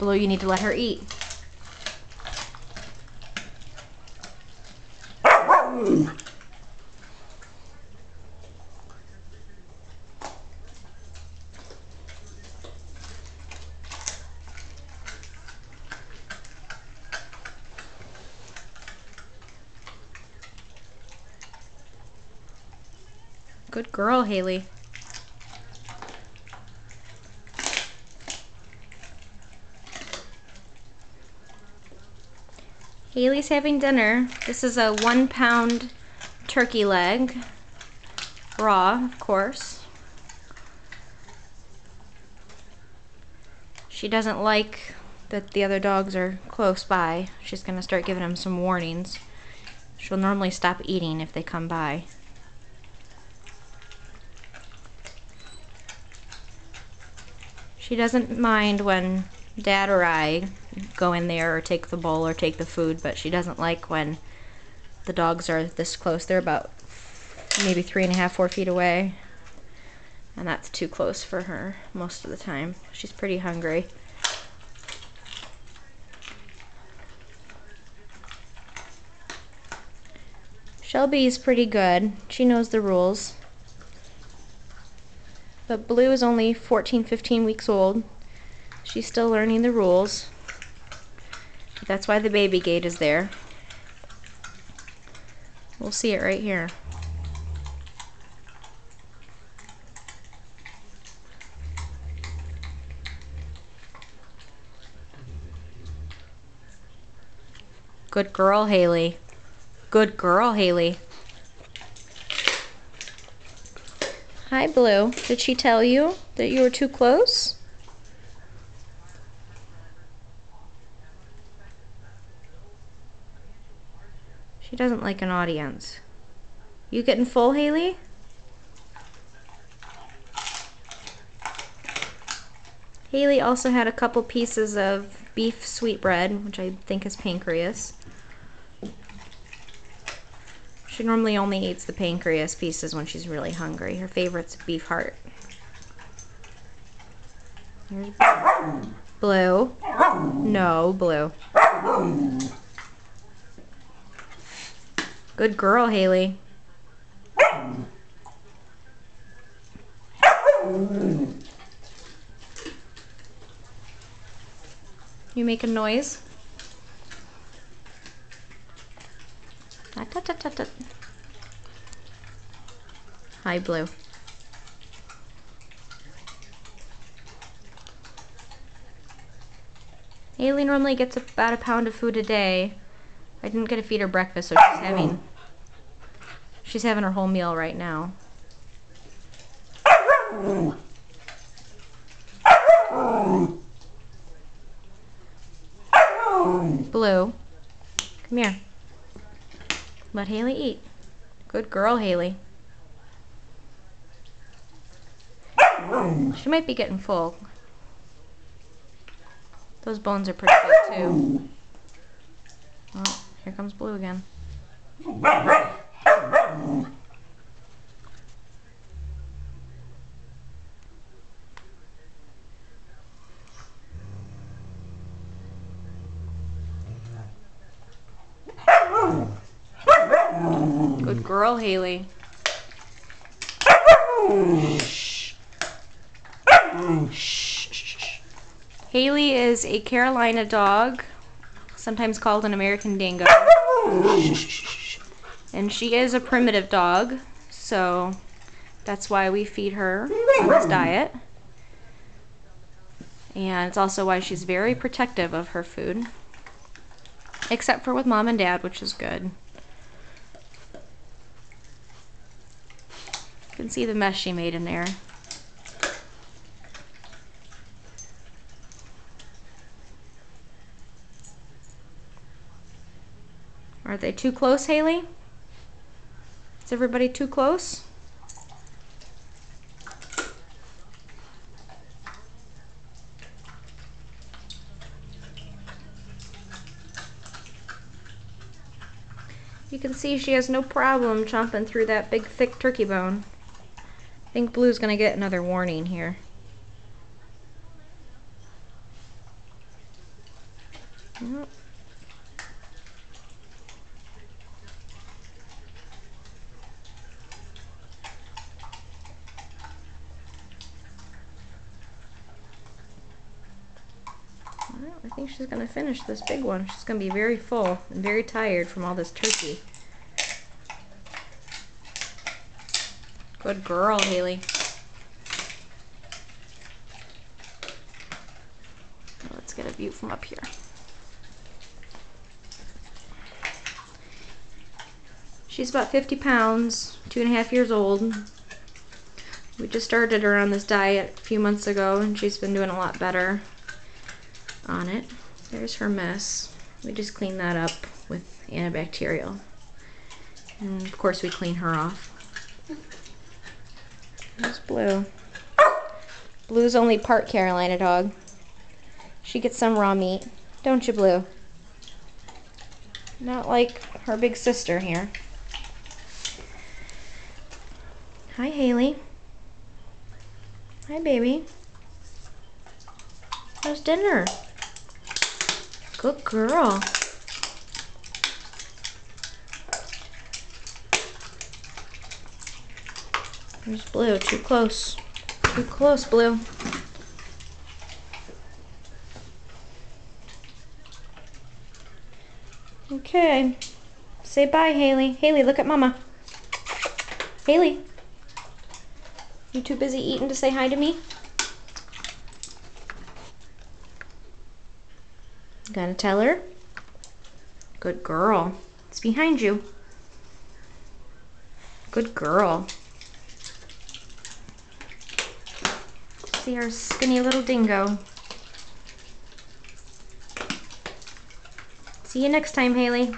Blue, you need to let her eat. Good girl, Hailey. Hailey's having dinner. This is a one pound turkey leg. Raw, of course. She doesn't like that the other dogs are close by. She's going to start giving them some warnings. She'll normally stop eating if they come by. She doesn't mind when dad or I go in there or take the bowl or take the food, but she doesn't like when the dogs are this close. They're about maybe three and a half, four feet away. And that's too close for her most of the time. She's pretty hungry. Shelby's pretty good. She knows the rules. But Blue is only 14, 15 weeks old. She's still learning the rules. That's why the baby gate is there. We'll see it right here. Good girl, Hailey. Good girl, Hailey. Hi, Blue. Did she tell you that you were too close? She doesn't like an audience. You getting full, Hailey? Hailey also had a couple pieces of beef sweetbread, which I think is pancreas. She normally only eats the pancreas pieces when she's really hungry. Her favorite's beef heart. Here's Blue. No, Blue. Good girl, Hailey. You make a noise? Ah, tut. Hi, Blue. Hailey normally gets about a pound of food a day. I didn't get to feed her breakfast, so she's having she's having her whole meal right now. Blue, come here. Let Hailey eat. Good girl, Hailey. She might be getting full. Those bones are pretty big too. Oh, here comes Blue again. Girl, Hailey. Hailey is a Carolina dog, sometimes called an American Dingo. And she is a primitive dog, so that's why we feed her this diet. And it's also why she's very protective of her food. Except for with mom and dad, which is good. Can see the mess she made in there. Are they too close, Hailey? Is everybody too close? You can see she has no problem chomping through that big thick turkey bone. I think Blue's gonna get another warning here. I think she's gonna finish this big one. She's gonna be very full and very tired from all this turkey. Good girl, Hailey. Let's get a view from up here. She's about 50 pounds, two and a half years old. We just started her on this diet a few months ago and she's been doing a lot better on it. There's her mess. We just clean that up with antibacterial. And of course we clean her off. There's Blue. Blue's only part Carolina dog. She gets some raw meat. Don't you, Blue? Not like her big sister here. Hi, Hailey. Hi, baby. How's dinner? Good girl. There's Blue. Too close. Too close, Blue. Okay. Say bye, Hailey. Hailey, look at Mama. Hailey. You too busy eating to say hi to me? Gonna tell her? Good girl. It's behind you. Good girl. See our skinny little dingo. See you next time, Hailey.